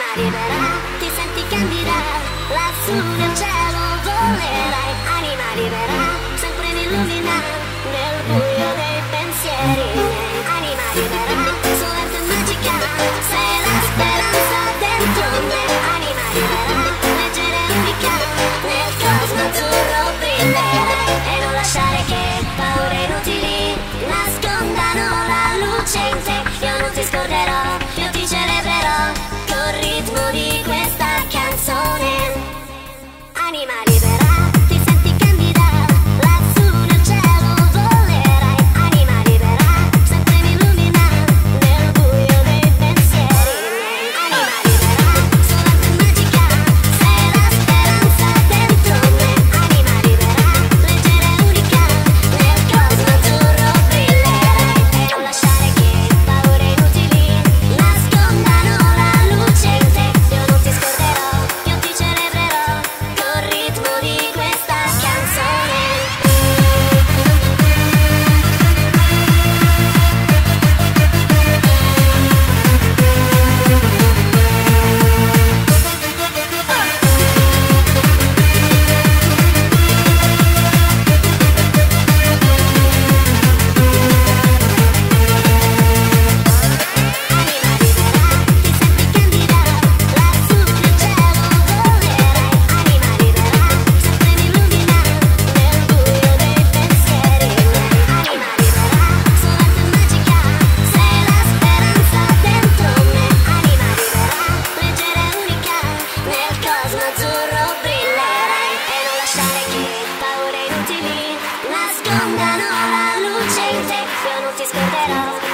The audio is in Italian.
l'anima libera ti senti candida lassù nel cielo volerai. Anima libera sempre mi illumina nel buio dei pensieri. Anima libera solente e magica sei la speranza dentro me. Anima libera leggere e unica nel cosmo azzurro brillerai e non lasciare che paure inutili La luce in te, io non ti scorderò.